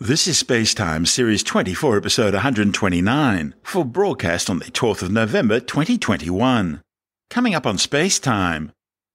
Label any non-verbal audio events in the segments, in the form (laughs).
This is Spacetime, Series 24, Episode 129, for broadcast on the 12th of November 2021. Coming up on Spacetime,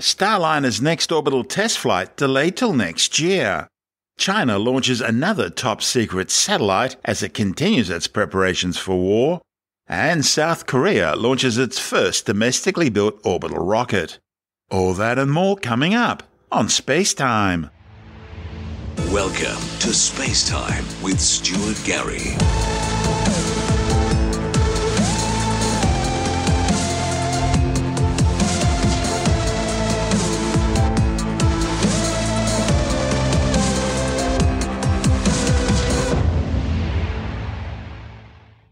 Starliner's next orbital test flight delayed till next year. China launches another top secret satellite as it continues its preparations for war. And South Korea launches its first domestically built orbital rocket. All that and more coming up on Spacetime. Welcome to Space Time with Stuart Gary.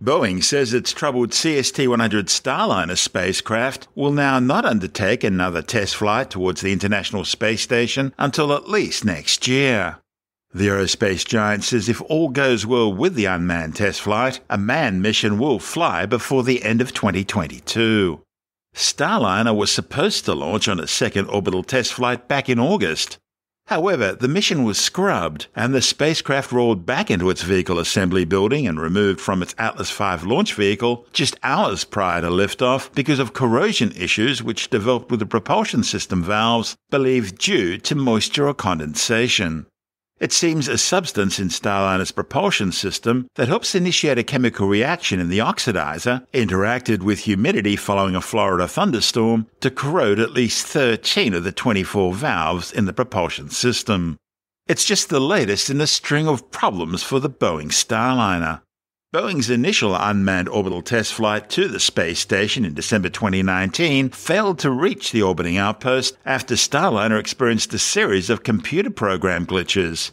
Boeing says its troubled CST 100 Starliner spacecraft will now not undertake another test flight towards the International Space Station until at least next year. The aerospace giant says if all goes well with the unmanned test flight, a manned mission will fly before the end of 2022. Starliner was supposed to launch on a second orbital test flight back in August. However, the mission was scrubbed and the spacecraft rolled back into its vehicle assembly building and removed from its Atlas V launch vehicle just hours prior to liftoff because of corrosion issues which developed with the propulsion system valves believed due to moisture or condensation. It seems a substance in Starliner's propulsion system that helps initiate a chemical reaction in the oxidizer interacted with humidity following a Florida thunderstorm to corrode at least 13 of the 24 valves in the propulsion system. It's just the latest in a string of problems for the Boeing Starliner. Boeing's initial unmanned orbital test flight to the space station in December 2019 failed to reach the orbiting outpost after Starliner experienced a series of computer program glitches.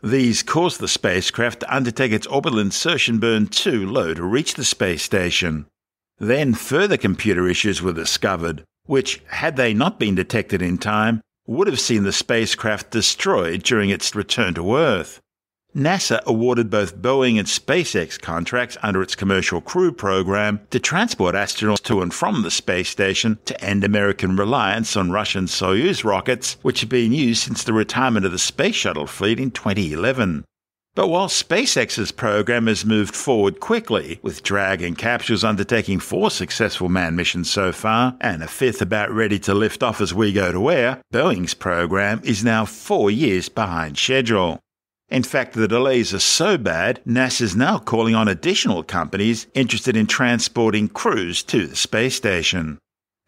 These caused the spacecraft to undertake its orbital insertion burn too low to reach the space station. Then further computer issues were discovered, which, had they not been detected in time, would have seen the spacecraft destroyed during its return to Earth. NASA awarded both Boeing and SpaceX contracts under its Commercial Crew Program to transport astronauts to and from the space station to end American reliance on Russian Soyuz rockets, which have been used since the retirement of the Space Shuttle fleet in 2011. But while SpaceX's program has moved forward quickly, with Dragon capsules undertaking four successful manned missions so far, and a fifth about ready to lift off as we go to air, Boeing's program is now four years behind schedule. In fact, the delays are so bad, NASA is now calling on additional companies interested in transporting crews to the space station.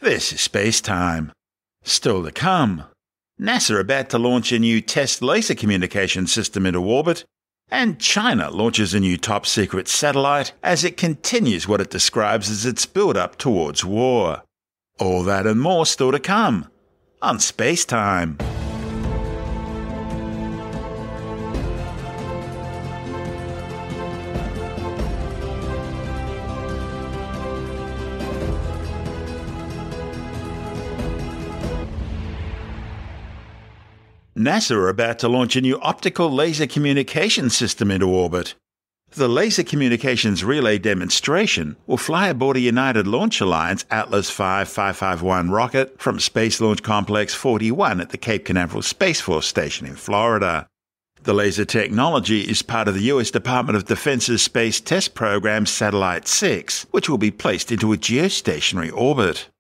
This is space time. Still to come. NASA about to launch a new test laser communication system into orbit, and China launches a new top secret satellite as it continues what it describes as its build up towards war. All that and more still to come on Space Time. NASA are about to launch a new optical laser communication system into orbit. The Laser Communications Relay demonstration will fly aboard a United Launch Alliance Atlas V 551 rocket from Space Launch Complex 41 at the Cape Canaveral Space Force Station in Florida. The laser technology is part of the U.S. Department of Defense's Space Test Program Satellite 6, which will be placed into a geostationary orbit.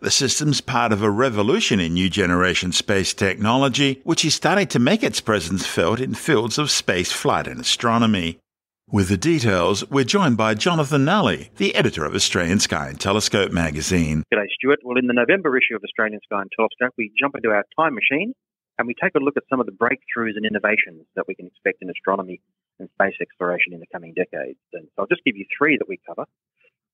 The system's part of a revolution in new generation space technology, which is starting to make its presence felt in fields of space flight and astronomy. With the details, we're joined by Jonathan Nally, the editor of Australian Sky and Telescope magazine. G'day, Stuart. Well, in the November issue of Australian Sky and Telescope, we jump into our time machine and we take a look at some of the breakthroughs and innovations that we can expect in astronomy and space exploration in the coming decades. And so I'll just give you three that we cover.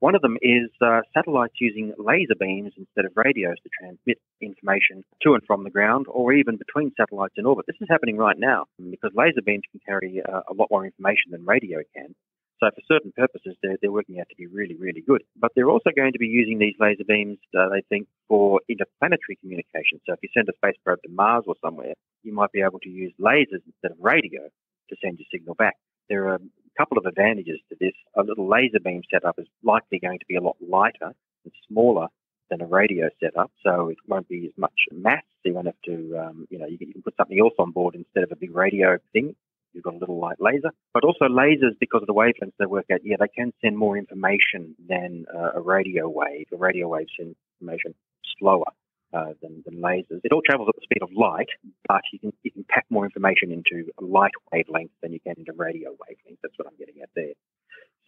One of them is uh, satellites using laser beams instead of radios to transmit information to and from the ground or even between satellites in orbit. This is happening right now because laser beams can carry uh, a lot more information than radio can. So for certain purposes, they're, they're working out to be really, really good. But they're also going to be using these laser beams, uh, they think, for interplanetary communication. So if you send a space probe to Mars or somewhere, you might be able to use lasers instead of radio to send your signal back. There are couple of advantages to this. A little laser beam setup is likely going to be a lot lighter and smaller than a radio setup, so it won't be as much mass. So you won't have to, um, you know, you can, put something else on board instead of a big radio thing. you've got a little light laser. But also lasers, because of the wavelengths they work at, yeah, they can send more information than uh, a radio wave. A radio wave sends information slower. Uh, than, than, lasers. It all travels at the speed of light, but you can you can pack more information into light wavelength than you can into radio wavelengths. That's what I'm getting at there.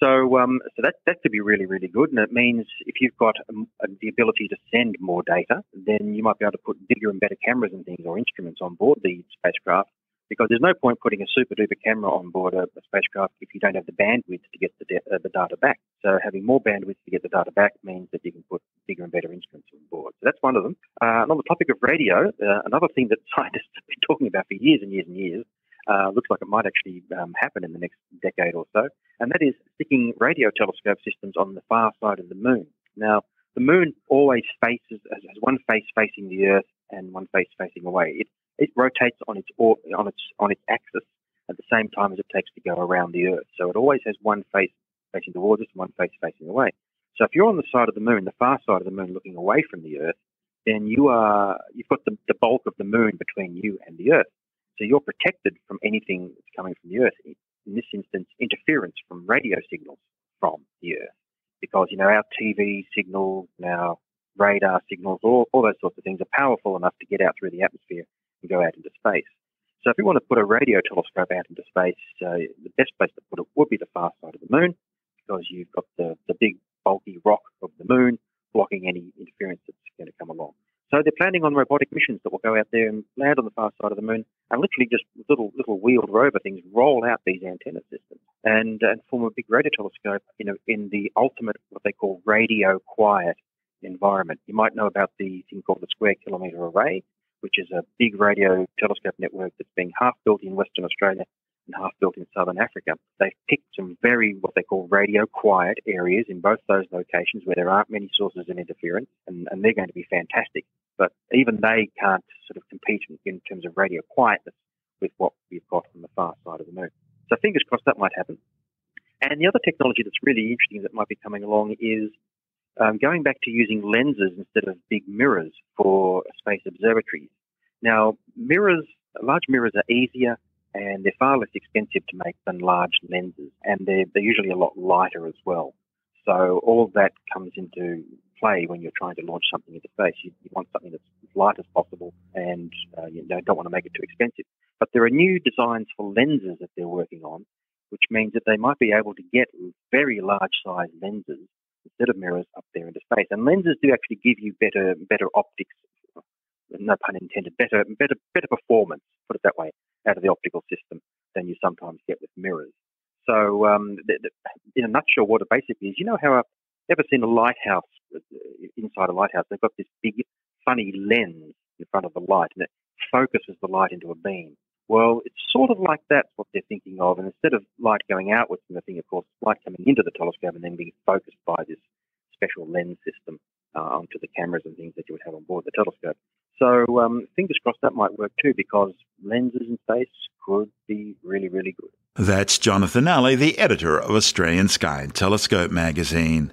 So, um, so that that could be really, really good, and it means if you've got um, the ability to send more data, then you might be able to put bigger and better cameras and things or instruments on board the spacecraft. Because there's no point putting a super duper camera on board a, a spacecraft if you don't have the bandwidth to get the, de- uh, the data back. So having more bandwidth to get the data back means that you can put bigger and better instruments on board. So that's one of them. Uh, and on the topic of radio, uh, another thing that (laughs) scientists have been talking about for years and years and years uh, looks like it might actually um, happen in the next decade or so, and that is sticking radio telescope systems on the far side of the moon. Now, the moon always faces has one face facing the Earth and one face facing away. It it rotates on its or, on its on its axis at the same time as it takes to go around the Earth. So it always has one face facing towards us, and one face facing away. So if you're on the side of the moon, the far side of the moon, looking away from the Earth, then you are you've got the, the bulk of the moon between you and the Earth. So you're protected from anything that's coming from the Earth. In this instance, interference from radio signals from the Earth. Because, you know, our TV signals, our radar signals, all, all those sorts of things are powerful enough to get out through the atmosphere and go out into space. So if you want to put a radio telescope out into space, uh, the best place to put it would be the far side of the moon because you've got the, the big bulky rock of the moon blocking any interference that's going to come along. So they're planning on robotic missions that will go out there and land on the far side of the moon and literally just little little wheeled rover things roll out these antenna systems and, and form a big radio telescope in, a, in the ultimate what they call radio quiet environment. You might know about the thing called the Square Kilometre Array, which is a big radio telescope network that's being half built in Western Australia and half built in southern Africa. They've picked some very, what they call radio quiet areas in both those locations where there aren't many sources of interference, and, and they're going to be fantastic. But even they can't sort of compete in, in terms of radio quietness with what we've got on the far side of the moon. So fingers crossed that might happen. And the other technology that's really interesting that might be coming along is um, going back to using lenses instead of big mirrors for space observatories. Now, mirrors, large mirrors are easier and they're far less expensive to make than large lenses, and they're, they're usually a lot lighter as well. So all of that comes into play when you're trying to launch something into space. You, you want something that's as light as possible, and uh, you know, don't want to make it too expensive. But there are new designs for lenses that they're working on, which means that they might be able to get very large size lenses instead of mirrors up there into space. And lenses do actually give you better better optics, no pun intended, better better better performance, put it that way, out of the optical system than you sometimes get with mirrors. So, um, in a nutshell, what it basically is, you know how I've ever seen a lighthouse uh, inside a lighthouse? They've got this big, funny lens in front of the light, and it focuses the light into a beam. Well, it's sort of like that's what they're thinking of, and instead of light going outwards from the thing, of course, light coming into the telescope and then being focused by this special lens system uh, onto the cameras and things that you would have on board the telescope. So um, fingers crossed that might work too, because lenses in space could be really, really good. That's Jonathan Nally, the editor of Australian Sky and Telescope magazine.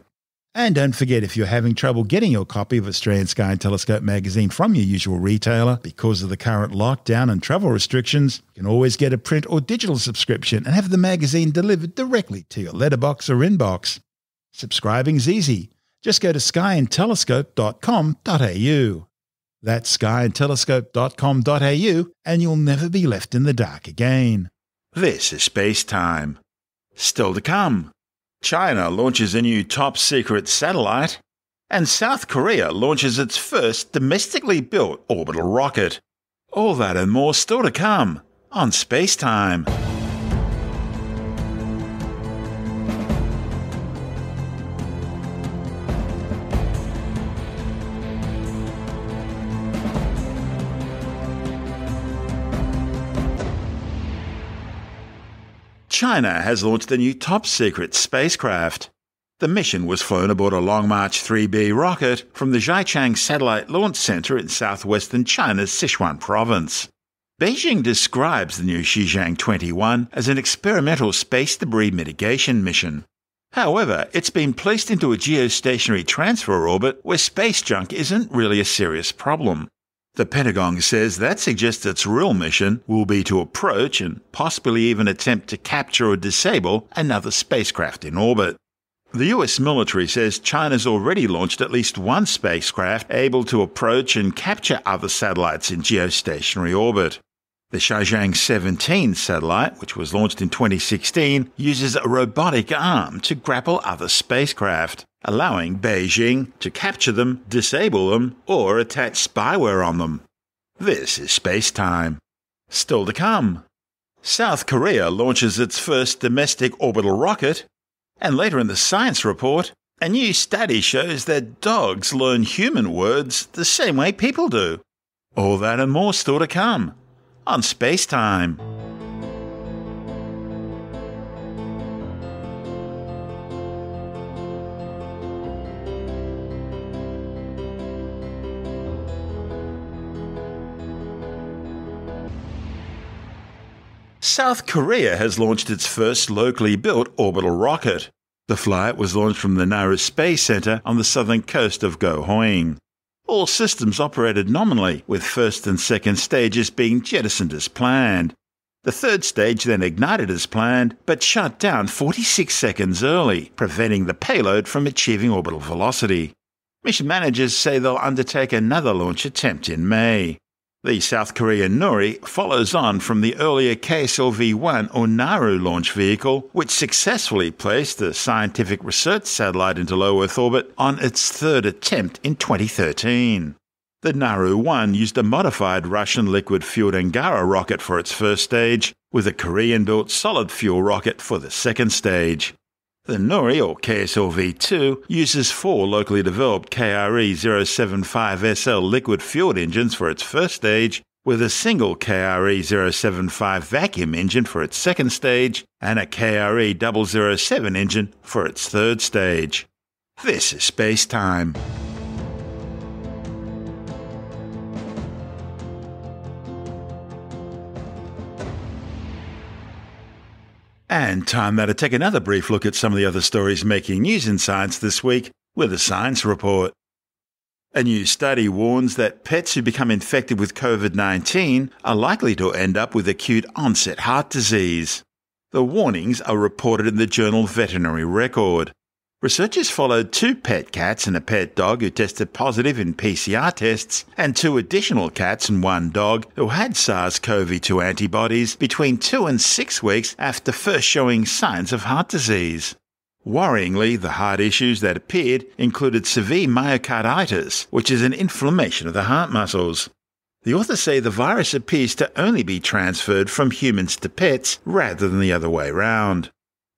And don't forget, if you're having trouble getting your copy of Australian Sky and Telescope magazine from your usual retailer because of the current lockdown and travel restrictions, you can always get a print or digital subscription and have the magazine delivered directly to your letterbox or inbox. Subscribing's easy. Just go to skyandtelescope.com.au. That's skyandtelescope.com.au, and you'll never be left in the dark again. This is Space Time. Still to come. China launches a new top secret satellite, and South Korea launches its first domestically built orbital rocket. All that and more still to come on Space Time. China has launched a new top secret spacecraft. The mission was flown aboard a Long March 3B rocket from the Xichang Satellite Launch Center in southwestern China's Sichuan province. Beijing describes the new Shijian 21 as an experimental space debris mitigation mission. However, it's been placed into a geostationary transfer orbit where space junk isn't really a serious problem. The Pentagon says that suggests its real mission will be to approach and possibly even attempt to capture or disable another spacecraft in orbit. The US military says China's already launched at least one spacecraft able to approach and capture other satellites in geostationary orbit. The Shijian 17 satellite, which was launched in 2016, uses a robotic arm to grapple other spacecraft, allowing Beijing to capture them, disable them, or attach spyware on them. This is space time. Still to come. South Korea launches its first domestic orbital rocket, and later in the science report, a new study shows that dogs learn human words the same way people do. All that and more still to come on Space Time. South Korea has launched its first locally built orbital rocket. The flight was launched from the Naro Space Center on the southern coast of Goheung. All systems operated nominally, with first and second stages being jettisoned as planned. The third stage then ignited as planned, but shut down 46 seconds early, preventing the payload from achieving orbital velocity. Mission managers say they'll undertake another launch attempt in May. The South Korean Nuri follows on from the earlier KSLV-1 or Naro launch vehicle, which successfully placed the scientific research satellite into low Earth orbit on its third attempt in 2013. The Naro-1 used a modified Russian liquid-fueled Angara rocket for its first stage, with a Korean-built solid-fuel rocket for the second stage. The Nuri, or KSLV-2, uses four locally developed KRE-075SL liquid-fueled engines for its first stage, with a single KRE-075 vacuum engine for its second stage, and a KRE-007 engine for its third stage. This is Space Time. And time now to take another brief look at some of the other stories making news in science this week with a science report. A new study warns that pets who become infected with COVID 19 are likely to end up with acute onset heart disease. The warnings are reported in the journal Veterinary Record. Researchers followed two pet cats and a pet dog who tested positive in PCR tests, and two additional cats and one dog who had SARS CoV 2 antibodies between two and six weeks after first showing signs of heart disease. Worryingly, the heart issues that appeared included severe myocarditis, which is an inflammation of the heart muscles. The authors say the virus appears to only be transferred from humans to pets rather than the other way round.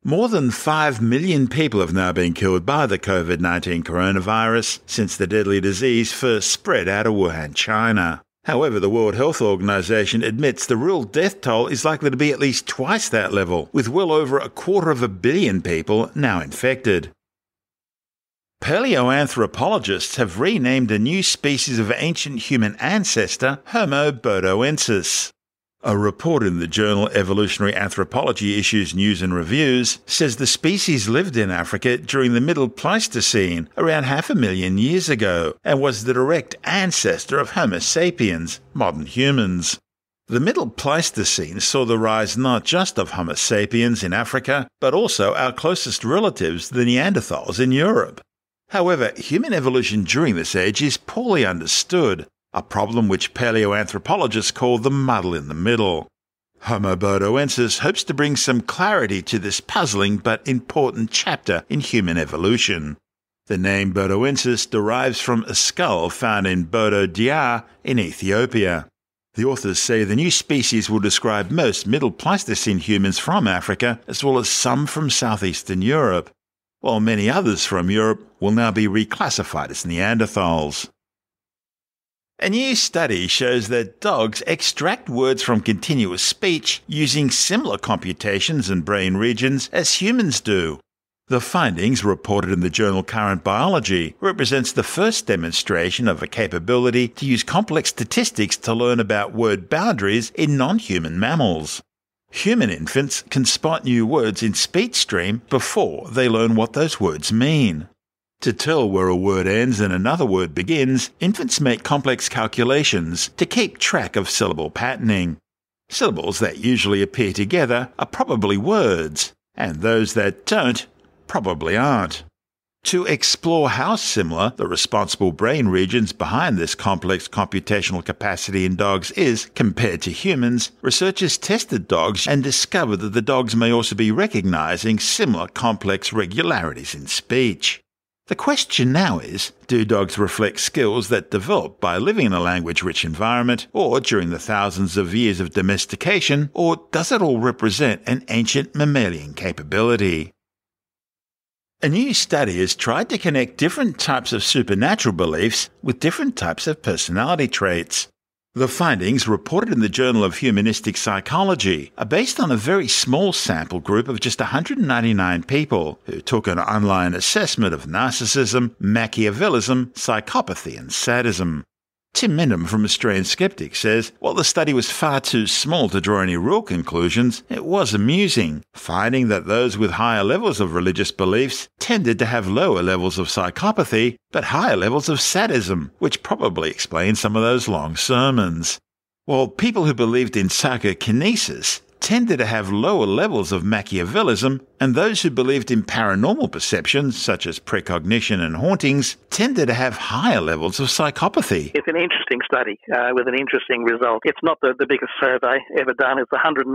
More than 5 million people have now been killed by the COVID 19 coronavirus since the deadly disease first spread out of Wuhan, China. However, the World Health Organization admits the real death toll is likely to be at least twice that level, with well over a quarter of a billion people now infected. Paleoanthropologists have renamed a new species of ancient human ancestor Homo bodoensis. A report in the journal Evolutionary Anthropology issues News and Reviews says the species lived in Africa during the Middle Pleistocene around half a million years ago and was the direct ancestor of Homo sapiens, modern humans. The Middle Pleistocene saw the rise not just of Homo sapiens in Africa, but also our closest relatives, the Neanderthals in Europe. However, human evolution during this age is poorly understood, a problem which paleoanthropologists call the muddle in the middle. Homo bodoensis hopes to bring some clarity to this puzzling but important chapter in human evolution. The name bodoensis derives from a skull found in Bodo D'ar in Ethiopia. The authors say the new species will describe most Middle Pleistocene humans from Africa, as well as some from southeastern Europe, while many others from Europe will now be reclassified as Neanderthals. A new study shows that dogs extract words from continuous speech using similar computations and brain regions as humans do. The findings, reported in the journal Current Biology, represents the first demonstration of a capability to use complex statistics to learn about word boundaries in non-human mammals. Human infants can spot new words in speech stream before they learn what those words mean. To tell where a word ends and another word begins, infants make complex calculations to keep track of syllable patterning. Syllables that usually appear together are probably words, and those that don't probably aren't. To explore how similar the responsible brain regions behind this complex computational capacity in dogs is compared to humans, researchers tested dogs and discovered that the dogs may also be recognizing similar complex regularities in speech. The question now is do dogs reflect skills that develop by living in a language rich environment or during the thousands of years of domestication, or does it all represent an ancient mammalian capability? A new study has tried to connect different types of supernatural beliefs with different types of personality traits. The findings, reported in the Journal of Humanistic Psychology, are based on a very small sample group of just 199 people who took an online assessment of narcissism, Machiavellism, psychopathy, and sadism. Tim Mendham from Australian Skeptic says while the study was far too small to draw any real conclusions, it was amusing, finding that those with higher levels of religious beliefs tended to have lower levels of psychopathy, but higher levels of sadism, which probably explains some of those long sermons. While people who believed in psychokinesis tended to have lower levels of Machiavellism, and those who believed in paranormal perceptions, such as precognition and hauntings, tended to have higher levels of psychopathy. It's an interesting study uh, with an interesting result. It's not the, the biggest survey ever done. It's 199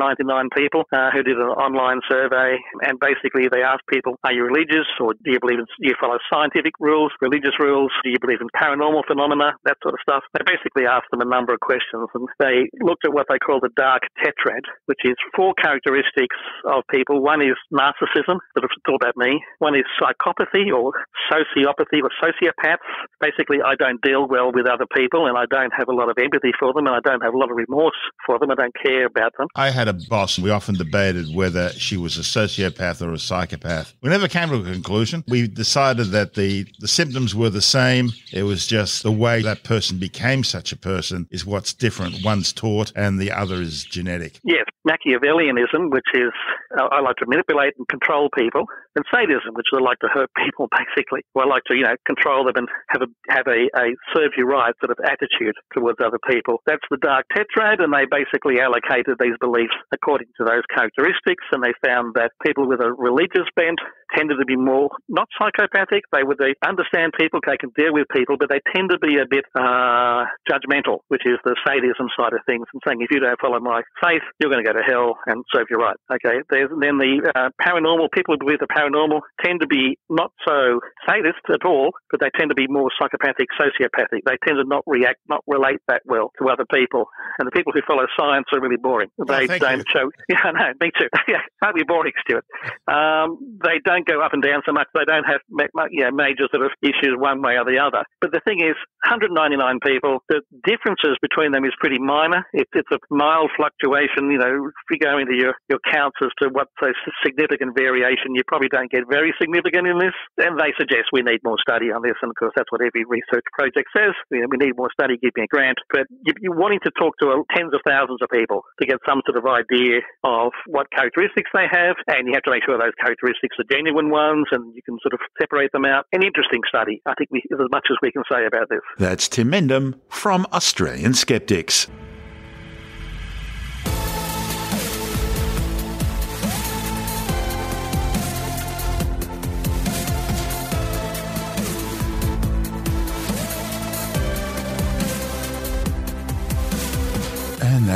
people uh, who did an online survey, and basically they asked people, are you religious, or do you believe in, do you follow scientific rules, religious rules, do you believe in paranormal phenomena, that sort of stuff. They basically asked them a number of questions, and they looked at what they call the dark tetrad, which is four characteristics of people. One is narcissism, that have thought about me. One is psychopathy or sociopathy or sociopaths. Basically, I don't deal well with other people and I don't have a lot of empathy for them and I don't have a lot of remorse for them. I don't care about them. I had a boss and we often debated whether she was a sociopath or a psychopath. We never came to a conclusion. We decided that the, the symptoms were the same. It was just the way that person became such a person is what's different. One's taught and the other is genetic. Yes, Machiavellianism, which is uh, I like to manipulate and control people, and sadism, which is I like to hurt (laughs) people basically. Or I like to you know control them and have a have a, a serve you right sort of attitude towards other people. That's the dark tetrad, and they basically allocated these beliefs according to those characteristics, and they found that people with a religious bent tended to be more not psychopathic. They would they understand people, they can deal with people, but they tend to be a bit uh, judgmental, which is the sadism side of things, and saying if you don't follow my faith, you're going to go to hell, and serve you right. Okay, There's, then the uh, paranormal people believe the paranormal tend to be not so at all, but they tend to be more psychopathic, sociopathic. They tend to not react, not relate that well to other people, and the people who follow science are really boring. They oh, don't you. show. (laughs) Yeah, no, me too. (laughs) yeah, might be boring, Stuart. Um, they don't go up and down so much. They don't have you know, major sort of issues one way or the other. But the thing is, 199 people, the differences between them is pretty minor. It's, it's a mild fluctuation. You know, if you go into your, your counts as to what's a significant variation, you probably don't get very significant in this. And they suggest we need more study on this. And of course, that's what every research project says. You know, we need more study, give me a grant. But you're wanting to talk to uh, tens of thousands of people to get some sort of idea of what characteristics they have. And you have to make sure those characteristics are genuine ones and you can sort of separate them out. An interesting study. I think we, as much as we can say about this. That's Tim Mendham from Australian Skeptics.